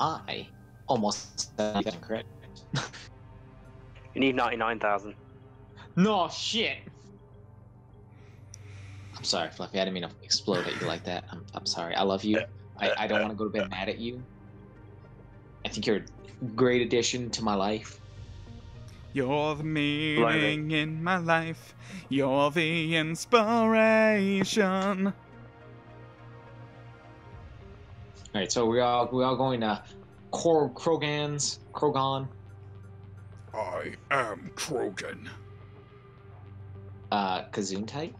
I almost said that correct. You need 99,000. No shit. I'm sorry, Fluffy. I didn't mean to explode at you like that. I'm, I'm sorry. I love you. I, I don't want to go to bed mad at you. I think you're a great addition to my life. You're the meaning in my life. You're the inspiration. All right, so we are we are going to Kor Krogans Krogan. I am Krogan. Uh, Kazoon type.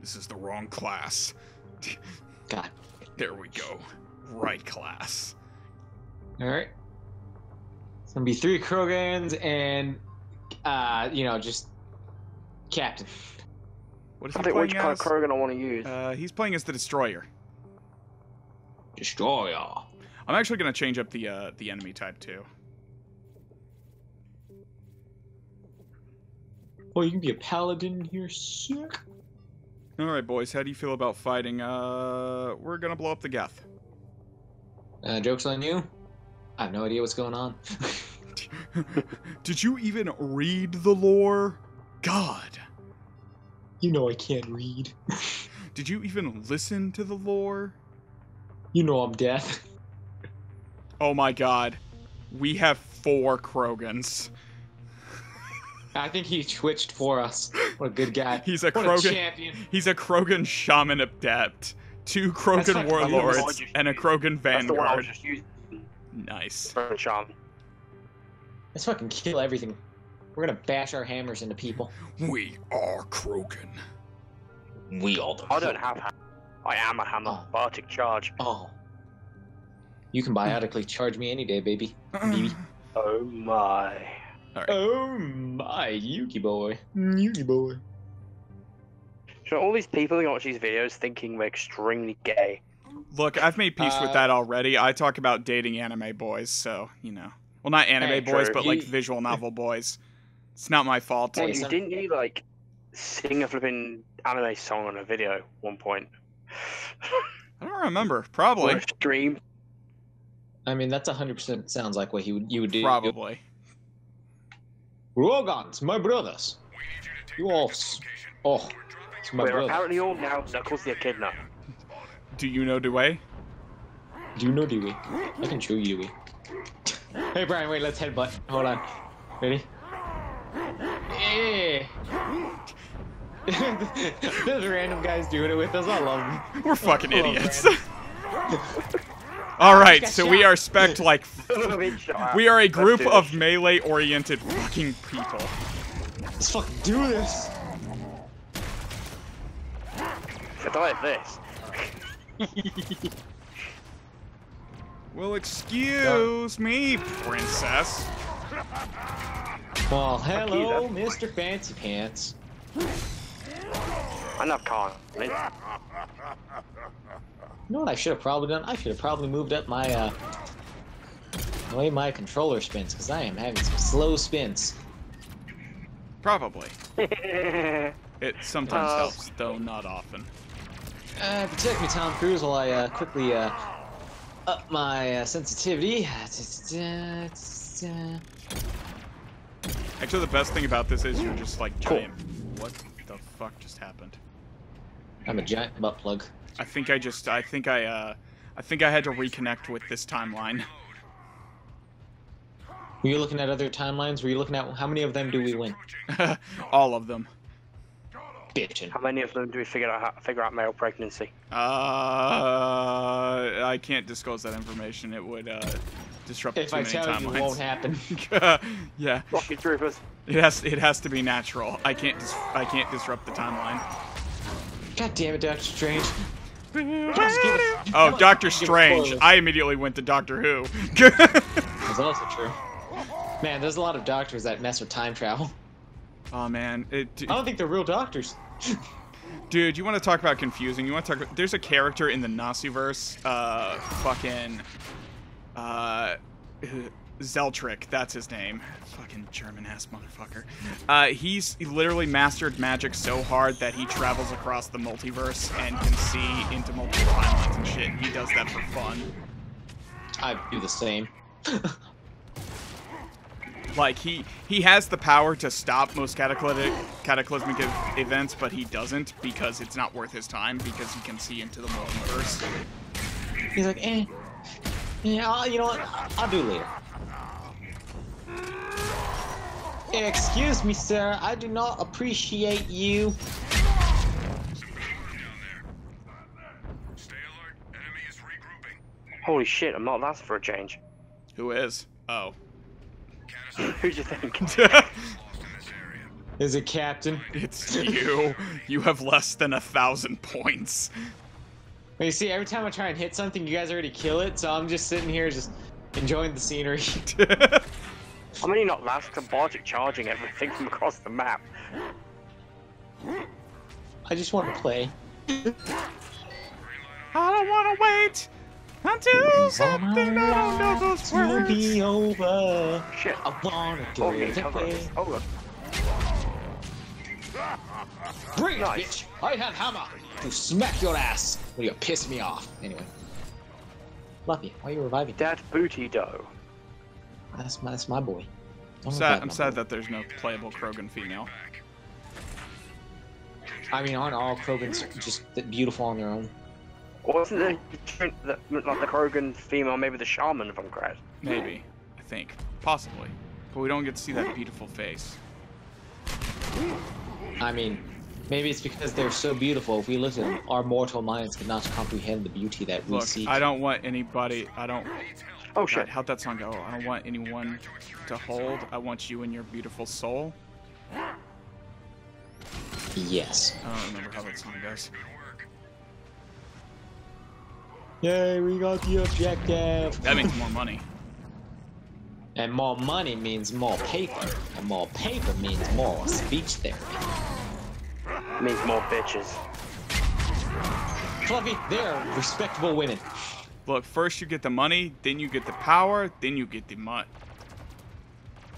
This is the wrong class. God. There we go. Right class. All right. It's gonna be three Krogans and, uh, you know, just captain. What is I he think which playing kind as? of Krogan I want to use. Uh, he's playing as the Destroyer. Destroyer. I'm actually gonna change up the uh, the enemy type too. Oh, you can be a paladin here, sick. All right, boys. How do you feel about fighting? Uh, we're gonna blow up the Geth. Uh, jokes on you. I have no idea what's going on. Did you even read the lore? God. you know I can't read. Did you even listen to the lore? You know I'm deaf. Oh my god. We have four Krogans. I think he twitched for us. What a good guy. He's a what Krogan. a champion. He's a Krogan Shaman Adept, two Krogan fucking Warlords, beautiful. and a Krogan That's the one Vanguard. just Nice. for charm. Let's fucking kill everything. We're gonna bash our hammers into people. We are Krogan. We all the I don't have hammer. I am a hammer. Oh. Biotic charge. Oh. You can biotically charge me any day, baby. Baby. Oh my. Oh my Yuki boy. Yuki boy. So all these people who watch these videos thinking we're extremely gay. Look, I've made peace with Uh, that already. I talk about dating anime boys, so, you know. Well, not anime Hey, boys, true. but like visual novel boys. It's not my fault. Hey, Well, you didn't you like sing a flipping anime song on a video at one point? I don't remember. Probably. Or stream. I mean, that's 100% sounds like what he would, you would do. Probably. Rogans, my brothers. You all. s- Oh, it's my We're brother. apparently all now Knuckles the Echidna. Do you know Dway? Do you know Dewey? I can show you Dewey. Hey, Brian, wait, let's headbutt. Hold on. Ready? Yeah. Those random guys doing it with us. I love them. We're fucking Hello, idiots. All right, got so we are spec like we are a group of melee-oriented fucking people. Let's fucking do this. If I die at this. Well, excuse me, princess. Well, hello. Mr. Fancy Pants. I not can't. You know what I should have probably done? I should have probably moved up my, uh, the way my controller spins, because I am having some slow spins. Probably. It sometimes Oh. helps, though not often. Uh, protect me, Tom Cruise, while I, uh, quickly, uh, up my, uh, sensitivity. Actually, the best thing about this is you're just like Cool. What the fuck just happened? I'm a giant butt plug. I think I just. I think I. uh I think I had to reconnect with this timeline. Were you looking at other timelines? Were you looking at how many of them do we win? All of them. Bitchin'. How many of them do we figure out how, figure out male pregnancy? Uh, I can't disclose that information. It would uh, disrupt If too I many tell you, it won't happen. yeah, Rocket Troopers. it has. It has to be natural. I can't. Dis- I can't disrupt the timeline. God damn it, Doctor Strange. Oh, Doctor Strange. I immediately went to Doctor Who. That's also true. Man, there's a lot of doctors that mess with time travel. oh man, it, I don't think they're real doctors. Dude, you want to talk about confusing? You want to talk? There's a character in the Nasuverse, uh, fucking, uh, Zelretch. That's his name. Fucking German ass motherfucker. Uh, he's literally mastered magic so hard that he travels across the multiverse and can see into multiple timelines and shit. And he does that for fun. I do the same. Like he he has the power to stop most cataclysmic cataclysmic events, but he doesn't because it's not worth his time because he can see into the multiverse. He's like, eh. Yeah, I'll- you know what? I'll do it later. Excuse me, sir. I do not appreciate you. Stay alert. Enemy is regrouping. Holy shit, I'm not last for a change. Who is? Oh. Who'd you think? lost in this area. Is it Captain? it's you. You have less than a thousand points. Well, you see, every time I try and hit something, you guys already kill it, so I'm just sitting here just enjoying the scenery. I'm only not last to Bartek charging everything from across the map. I just want to play. I don't want to wait until something I don't know those will words. be over. Shit. I wanna Oh, get getting cover. Oh, look. Bring it, bitch! I have hammer to smack your ass when you're pissing me off. Anyway. Fluffy, why are you reviving? That booty dough. That's my, that's my boy. Don't I'm sad, I'm sad boy. that there's no playable Krogan female. I mean, aren't all Krogans just beautiful on their own? Wasn't the, the like the Krogan female, maybe the shaman, if I'm correct? Maybe. I think. Possibly. But we don't get to see that beautiful face. I mean, maybe it's because they're so beautiful. If we looked at them, our mortal minds cannot comprehend the beauty that we Look, seek. I don't want anybody. I don't. Oh God, shit. how'd that song go? I don't want anyone to hold. I want you and your beautiful soul. Yes. I don't remember how that song goes. Yay, we got the objective. That means more money. And more money means more paper. And more paper means more speech therapy. Means more bitches. Fluffy, they're respectable women. Look, first you get the money, then you get the power, then you get the mut.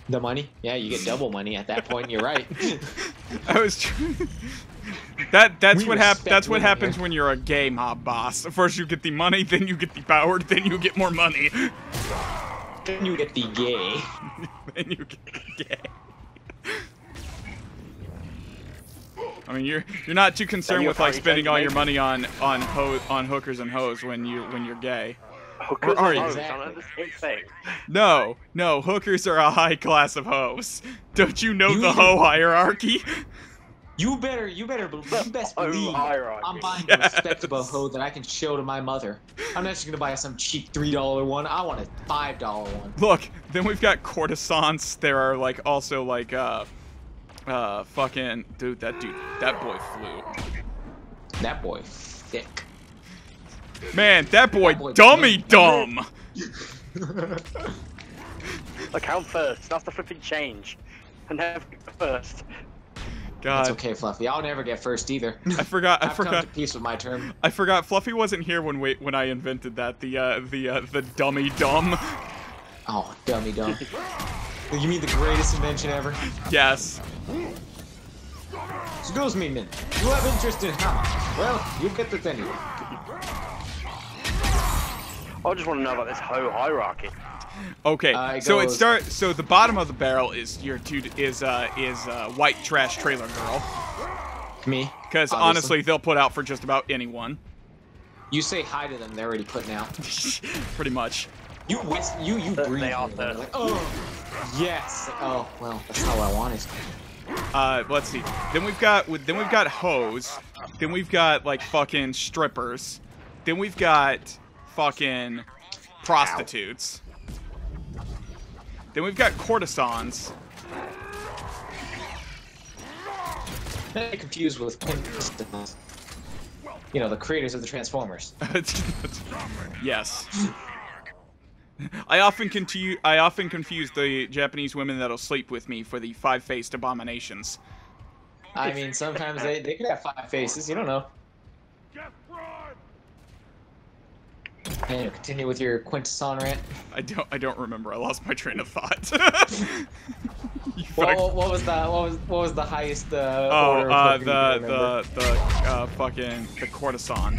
The money? Yeah, you get double money at that point. You're right. I was. that that's We what hap- That's what happens here. when you're a gay mob boss. First you get the money, then you get the power, then you get more money, then you get the gay. then you get the gay. I mean, you're you're not too concerned you're with like spending all your money on on ho- on hookers and hoes when you when you're gay. Hookers are you? hoes, Exactly. aren't they the same thing? No, no, hookers are a high class of hoes. Don't you know You the even- hoe hierarchy? You better, you better, you best believe hierarchy. I'm buying a Yes. respectable hoe that I can show to my mother. I'm not just gonna buy some cheap three dollar one. I want a five dollar one. Look, then we've got courtesans. There are like also like uh uh fucking dude that dude that boy flew. That boy thick. Man, that boy, That boy dummy big. dumb. Like count first. That's the flipping change. And never go first. That's God, okay, Fluffy. I'll never get first either. I forgot. I I've come forgot. to peace with my term. I forgot. Fluffy wasn't here when we when I invented that. The uh the uh the dummy dumb. Oh, dummy dumb. you mean the greatest invention ever? Yes. Excuse me, man. You have interest in hammer. Well, you get it anyway. I just want to know about this hoe hierarchy. Okay. Uh, it so it start. So the bottom of the barrel is your dude is uh is uh white trash trailer girl. Me. Because honestly, they'll put out for just about anyone. You say hi to them, they're already putting out. Pretty much. You whis- you you They- breathe. they are into them. thirsty. They're like, oh, yes. Oh, well, that's what I wanted. Uh, let's see. Then we've got then we've got hoes. Then we've got like fucking strippers. Then we've got fucking prostitutes. Then we've got courtesans. I get confused with Quintessons. You know, the creators of the Transformers. yes. I often confuse I often confuse the Japanese women that'll sleep with me for the five-faced abominations. I mean, sometimes they, they could have five faces. You don't know. Anyway, continue with your Quintesson rant. I don't I don't remember. I lost my train of thought. What, what, what was the what was what was the highest uh, Oh, order uh, hooker the the the uh, fucking the courtesan.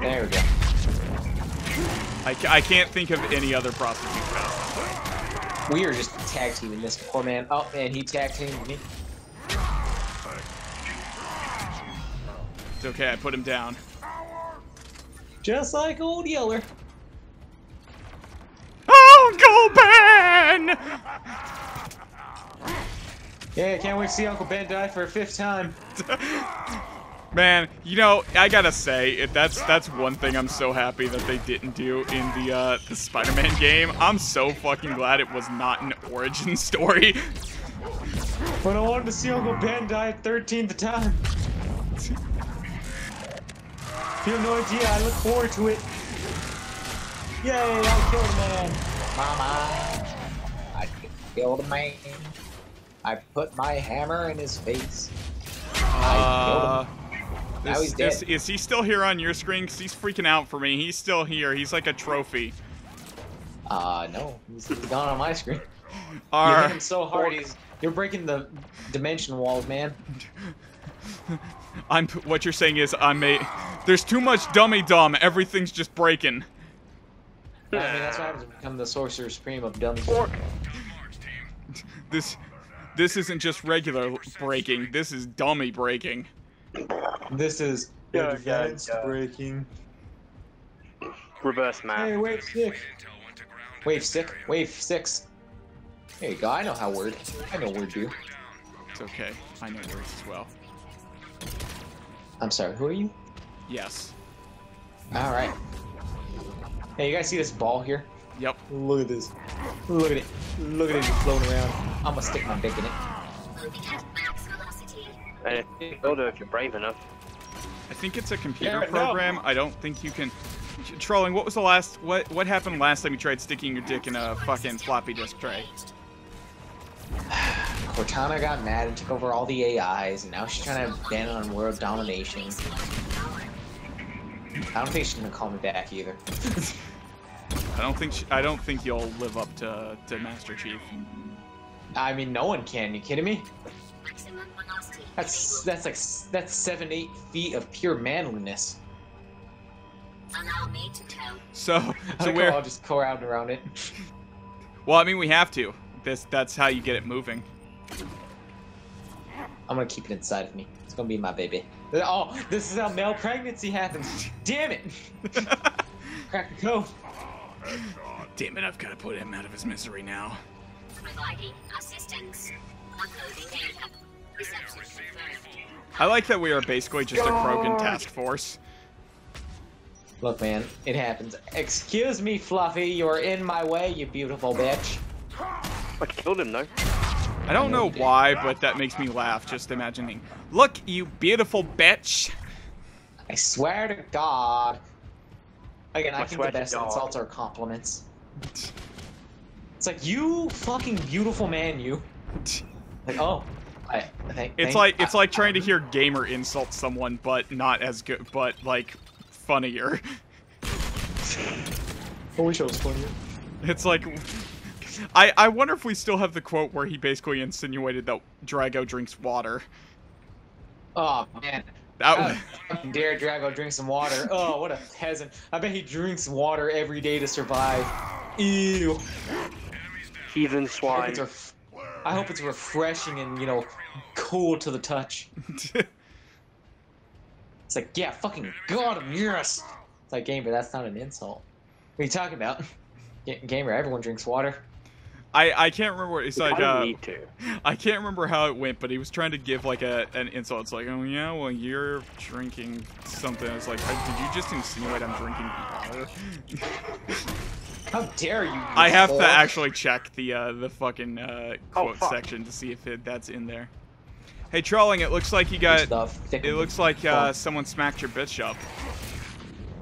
There we go. I, I can't think of any other prostitute fast. We are just tag teaming this poor man. Oh man, he tag teamed me. It's okay, I put him down. Just like old Yeller. Oh, Uncle Ben! Yeah, I can't wait to see Uncle Ben die for a fifth time. Man, you know, I gotta say, that's that's one thing I'm so happy that they didn't do in the uh, the Spider-Man game. I'm so fucking glad it was not an origin story. But I wanted to see Uncle Ben die a 13th time. You have no idea, I look forward to it. Yay, I killed a man. Mama, I killed a man. I put my hammer in his face. I uh, Now is, he's dead. is, is he still here on your screen? Cause he's freaking out for me. He's still here. He's like a trophy. Uh, no, he's gone on my screen. You Our, hit him so hard, he's you're breaking the dimension walls, man. I'm. What you're saying is I'm a. There's too much dummy dumb. Everything's just breaking. I mean, that's what happens when you become the sorcerer supreme of dumb. Fork. This, this isn't just regular breaking. This is dummy breaking. This is Yeah, advanced yeah, yeah. breaking. Reverse man. Hey, wave six. Intel went to ground. Wave six. Wave six. There you go. I know how word. I know word do. It's okay. I know words as well. I'm sorry. Who are you? Yes. All right. Hey, you guys see this ball here? Yep. Look at this. Look at it. Look at it just floating around. I'm gonna stick my dick in it. Moving at max velocity. And if you if you're brave enough. I think it's a computer Garrett, no. program. I don't think you can. Trolling. What was the last? What What happened last time you tried sticking your dick in a fucking floppy disk tray? Cortana got mad and took over all the AIs, and now she's trying to ban on world domination. I don't think she's gonna call me back either. I don't think. Sh I don't think you'll live up to to Master Chief. I mean, no one can. You kidding me? Maximum velocity. That's that's like that's seven, eight feet of pure manliness. Allow me to tow. So, so think we're. I'll just go out around it. Well, I mean, we have to. This. That's how you get it moving. I'm gonna keep it inside of me. It's gonna be my baby. Oh, this is how male pregnancy happens. Damn it! Crack the code. Damn it! I've got to put him out of his misery now. Providing assistance. Uploading data. Reception confirmed. I like that we are basically just a Krogan task force. Look, man, it happens. Excuse me, Fluffy. You're in my way, you beautiful bitch. I killed him though. I don't know why, but that makes me laugh just imagining. Look, you beautiful bitch. I swear to God. Again, I, I think the best insults are compliments. It's like you fucking beautiful man, you. Like, oh, I, I think It's like it's like trying to hear gamer insult someone, but not as good, but like funnier. I wish I was funnier. It's like, I I wonder if we still have the quote where he basically insinuated that Drago drinks water. Oh man. That How was, dare Drago drink some water? Oh, what a peasant! I bet he drinks water every day to survive. Ew. Heathen swine. it's, ref- I hope it's refreshing and you know, cool to the touch. It's like, yeah, fucking got him, yes. It's like gamer, that's not an insult. What are you talking about? Ga- Gamer, everyone drinks water. I I can't remember what it's I like. don't Uh, need to. I can't remember how it went, but he was trying to give like a an insult. It's like, oh yeah, well you're drinking something. It's like, uh, did you just insinuate I'm drinking water? How dare you? you I have to actually check the uh, the fucking uh, Oh, quote fuck. section to see if it, that's in there. Hey, trolling! It looks like you got. stuff. It looks like uh, someone smacked your bitch up.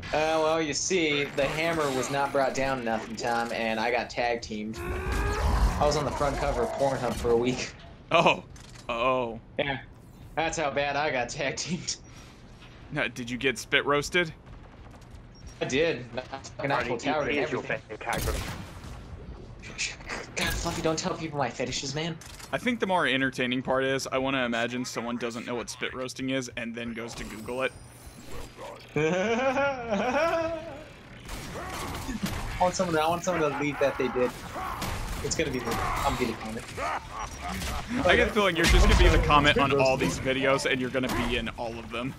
Uh, well, you see, the hammer was not brought down enough in time, and I got tag teamed. I was on the front cover of Pornhub for a week. Oh, oh. Yeah, that's how bad I got tag teamed. Now, did you get spit roasted? I did. I fucking Alright, Eiffel he- Tower he and is your everything. fetish character. God, Fluffy, don't tell people my fetishes, man. I think the more entertaining part is I want to imagine someone doesn't know what spit roasting is and then goes to Google it. I want someone. I want someone to leave that they did. It's gonna be me. I'm gonna comment. I get the feeling you're just gonna be the comment on all these videos, and you're gonna be in all of them.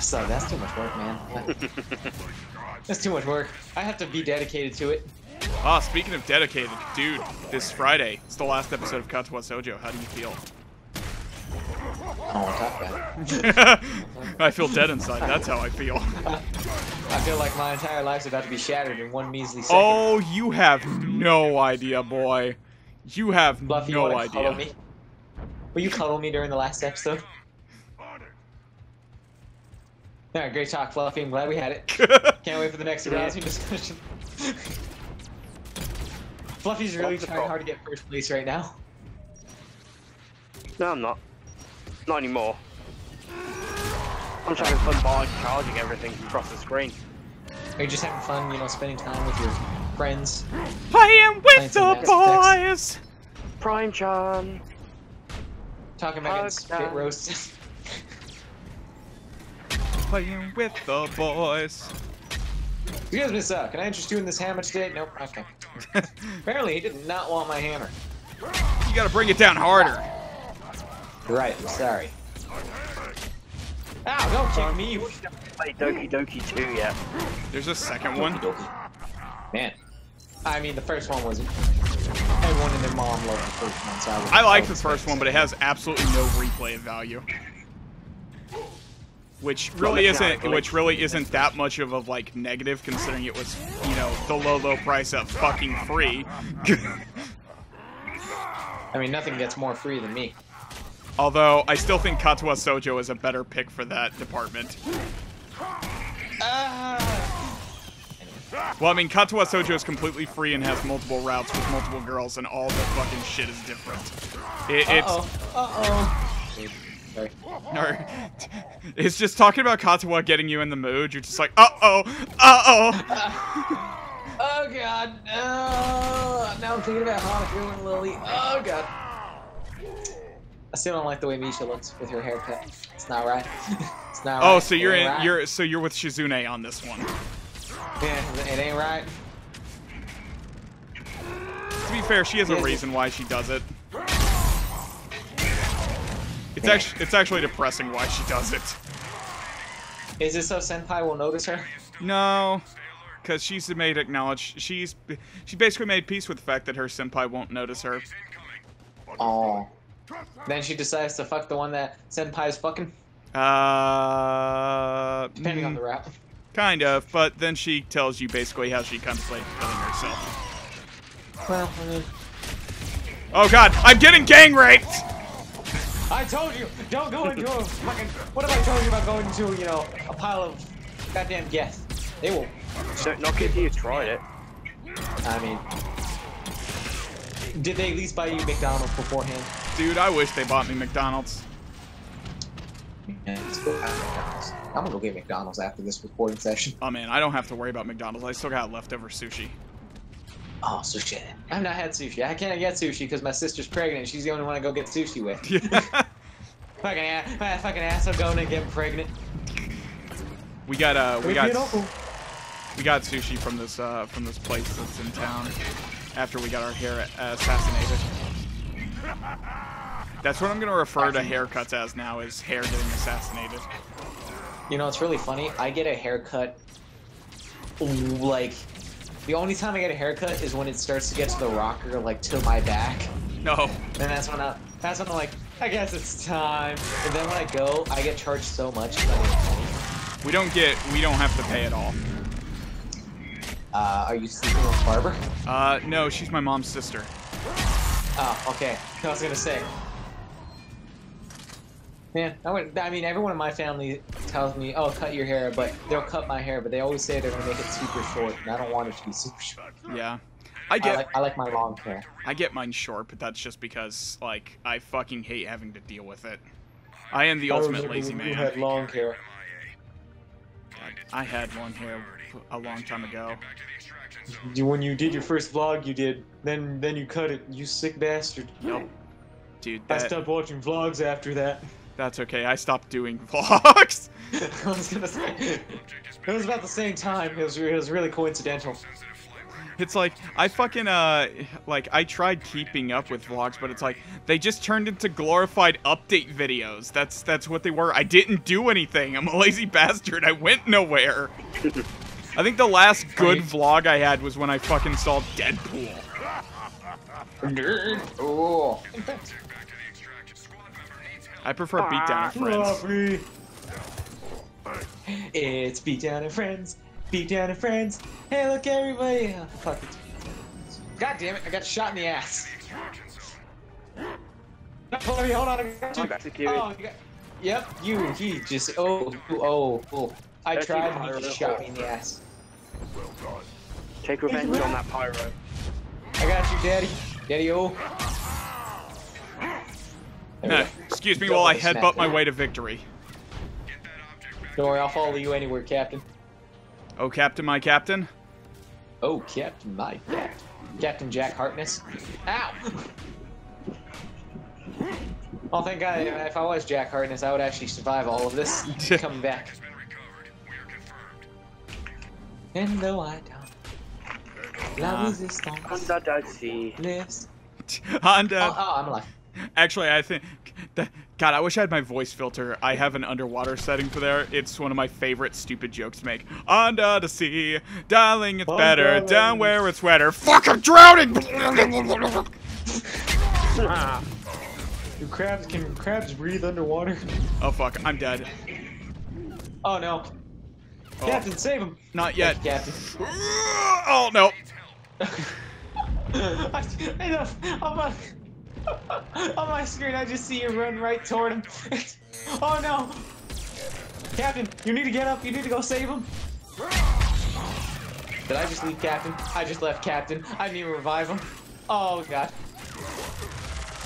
So that's too much work, man. That's too much work. I have to be dedicated to it. Ah, speaking of dedicated, dude, this Friday, it's the last episode of Katawa Shoujo. How do you feel? I don't talk about. I feel dead inside. That's how I feel. I feel like my entire life's about to be shattered in one measly second. Oh, you have no idea, boy. You have Fluffy, you no cuddle idea. me? Will you cuddle me during the last episode? Alright, great talk, Fluffy. I'm glad we had it. Can't wait for the next rousing discussion. Fluffy's really trying problem? hard to get first place right now. No, I'm not. Not anymore. I'm just having fun by charging everything across the screen. Are you just having fun, you know, spending time with your friends? I am Playing with the boys. Prime Chan. Talking about getting Hug spit time. roasted. Playing with the boys. You guys me, sir. Can I interest you in this hammer today? Nope. Okay. Apparently, he did not want my hammer. You gotta bring it down harder. You're right. I'm sorry. Ah, Ow! Don't kick me, you Played Doki Doki 2 yet. There's a second one. Man. I mean, the first one was. Everyone and their mom loved the first one, so I, I like the first one, but it has absolutely no replay value. Which really isn't, which really isn't that much of a like negative, considering it was, you know, the low, low price of fucking free. I mean, nothing gets more free than me. Although I still think Katawa Shoujo is a better pick for that department. Ah! Well, I mean, Katawa Shoujo is completely free and has multiple routes with multiple girls, and all the fucking shit is different. It, Uh oh. Uh oh. Sorry. or, it's just talking about Katawa getting you in the mood. You're just like, uh oh, uh oh. Oh god. No. Now I'm thinking about Hanako and Lily. Oh god. I still don't like the way Misha looks with her haircut. It's not right. it's not right. Oh, so you're in, right. you're so you're with Shizune on this one. Yeah, it ain't right. To be fair, she has a reason why she does it. It's actually it's actually depressing why she does it. Is it so Senpai will notice her? No, because she's made acknowledge she's she basically made peace with the fact that her senpai won't notice her. Oh. Then she decides to fuck the one that Senpai's fucking, Uh, depending on mm, the rap. kind of, but then she tells you basically how she contemplated killing herself. Well, I mean, Oh god, I'm getting gang raped! I told you, don't go into a fucking. What have I told you about going into, you know, a pile of goddamn gas? They will. Don't knock it till you tried it. I mean, did they at least buy you McDonald's beforehand? Dude, I wish they bought me McDonald's. Yeah, let's go have McDonald's. I'm gonna go get McDonald's after this recording session. Oh man, I don't have to worry about McDonald's. I still got leftover sushi. Oh, sushi. I've not had sushi. I can't get sushi because my sister's pregnant. She's the only one I go get sushi with. fucking ass, my fucking asshole going and getting pregnant. we got uh we got me and Uncle. we got sushi from this uh from this place that's in town after we got our hair uh, assassinated. That's what I'm gonna refer to haircuts as now is hair getting assassinated. You know, it's really funny. I get a haircut. Like, the only time I get a haircut is when it starts to get to the rocker, like to my back, No. and that's when I. That's when I'm like, I guess it's time. And then when I go, I get charged so much. Money. We don't get we don't have to pay at all. Uh, are you sleeping with Barber? Uh no, she's my mom's sister. Oh, okay. I was gonna say. Man, I would. I mean, everyone in my family tells me, "Oh, cut your hair," but they'll cut my hair. But they always say they're gonna make it super short, and I don't want it to be super short. Yeah. I I get like, I like my long hair. I get mine short, but that's just because like I fucking hate having to deal with it. I am the ultimate lazy man. You had long hair. I had long hair a long time ago. Back to the extraction zone. You, when you did your first vlog, you did. Then then you cut it. You sick bastard. Yep. Dude, I stopped watching vlogs after that. That's okay. I stopped doing vlogs. I was gonna say. It was about the same time. It was, it was really coincidental. Sensitive flight level. It's like I fucking uh like I tried keeping up with vlogs, but it's like they just turned into glorified update videos. That's that's what they were. I didn't do anything. I'm a lazy bastard. I went nowhere. I think the last good vlog I had was when I fucking saw Deadpool. Nerd. Oh. I prefer Beatdown and ah, Friends. It's Beatdown and Friends. Beatdown and Friends. Hey, look, everybody. Oh, fuck it. God damn it, I got shot in the ass. No, Chloe, hold on. I got you. I'm executed. Oh, you got... Yep, you. He just. Oh, oh, oh. I That's tried, even and he just shot me in the ass. Take revenge on that pyro. I got you, Daddy. Daddy, There we eh, go. excuse me Double while I headbutt my way to victory. Get that object back. Don't worry, I'll follow you anywhere, Captain. Oh, Captain, my Captain. Oh, Captain, my Captain. Captain Jack Harkness. Ow! Oh, thank God, if I was Jack Harkness, I would actually survive all of this. Coming back. Has been recovered. We are confirmed. And though I don't, la resistance Under the sea. lives. And Oh, oh, I'm alive. Actually, I think that God, I wish I had my voice filter. I have an underwater setting for there. It's one of my favorite stupid jokes to make. Under the sea, darling, it's Oh, better darling. down where it's wetter. Fuck, I'm drowning. Do crabs, can crabs breathe underwater? oh fuck, I'm dead. Oh no. Oh. Captain, save him! Not yet. Captain. Oh no. I, I know, on my, screen, I just see you run right toward him. oh no! Captain, you need to get up. You need to go save him. Did I just leave Captain? I just left Captain. I need to revive him. Oh god.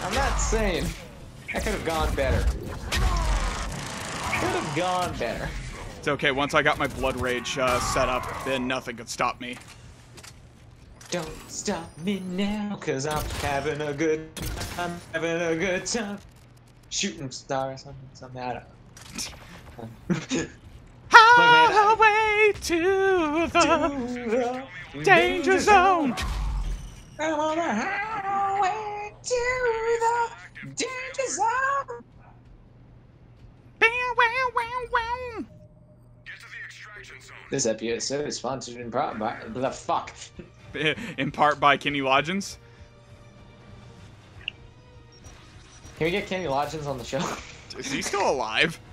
I'm not saying that could have gone better. Could have gone better. It's okay. Once I got my blood rage uh, set up, then nothing could stop me. Don't stop me now, cause I'm having a good I'm having a good time. Shooting stars, something, something, I don't know. Highway to the To the danger zone. I'm on the highway to the danger zone. Bow, wow, wow, wow. Get to the extraction zone. This episode is sponsored in part by the fuck. In part by Kenny Loggins. Can we get Kenny Loggins on the show? Is he still alive?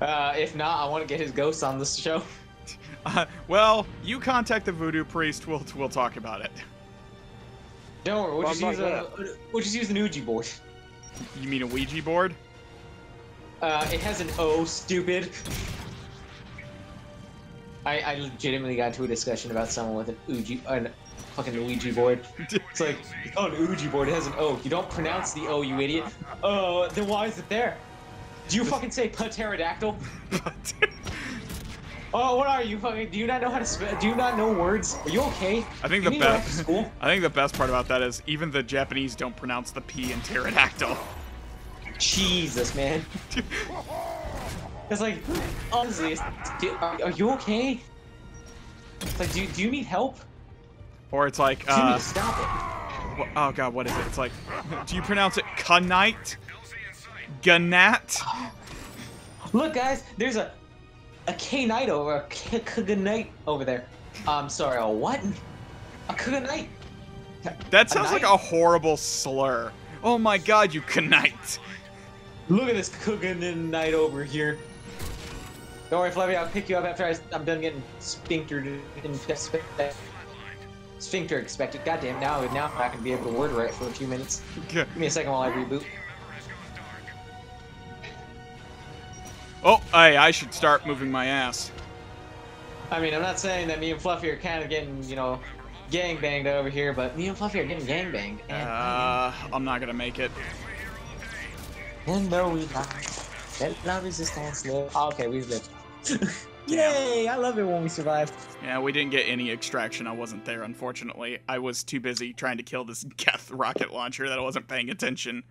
Uh, if not, I want to get his ghost on this show. Uh, well, you contact the voodoo priest. We'll we'll talk about it. Don't worry, we'll Well, just use not a we'll just use an Ouija board. You mean a Ouija board? Uh, it has an O, stupid. I, I legitimately got into a discussion about someone with an Ouija, an fucking Ouija board. It's like, oh, an Ouija board, it has an O. You don't pronounce the O, you idiot. Oh, then why is it there? Do you fucking say pterodactyl? Oh, what are you fucking? Do you not know how to spell? Do you not know words? Are you okay? I think You the need to go back to best. I think the best part about that is even the Japanese don't pronounce the P in pterodactyl. Jesus, man. It's like, honestly, it's, do, are, are you okay? It's like, do, do you need help? Or it's like, Do uh, stop it? oh god, what is it? It's like, do you pronounce it Kanite? LZ. Ganat? Look, guys, there's a a K Knight over a K Knight over there. I'm sorry, a what? A K Knight. That sounds like knight? a horrible slur. Oh my god, you Kanite. Look at this Knight over here. Don't worry, Flavia, I'll pick you up after I, I'm done getting sphinctered and sphincter expected. Goddamn, now now I'm not going to be able to word right for a few minutes. Give me a second while I reboot. Oh, hey, I should start moving my ass. I mean, I'm not saying that me and Fluffy are kind of getting, you know, gang banged over here, but me and Fluffy are getting gang banged. And, Uh, I'm not gonna make it. and no, we die. Let la resistance live. Oh, okay, we lived. Yay! I love it when we survive. Yeah, we didn't get any extraction. I wasn't there, unfortunately. I was too busy trying to kill this Geth rocket launcher that I wasn't paying attention.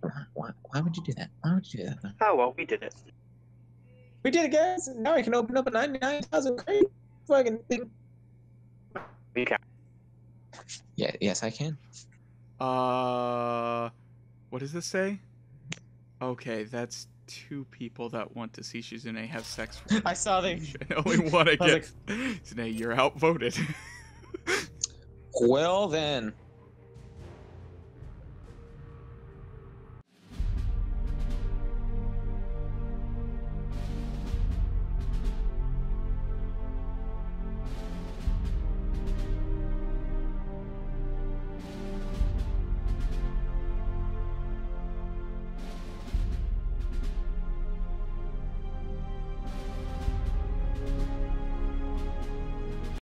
Why, why, why would you do that? Why would you do that? Oh well, we did it. We did it, guys. Now I can open up a 99,000 crate fucking thing. We can. Yeah, yes, I can. Uh, what does this say? Okay, that's two people that want to see Shizune have sex. with I saw the. and only one I was against. Shizune, you're outvoted. Well, then.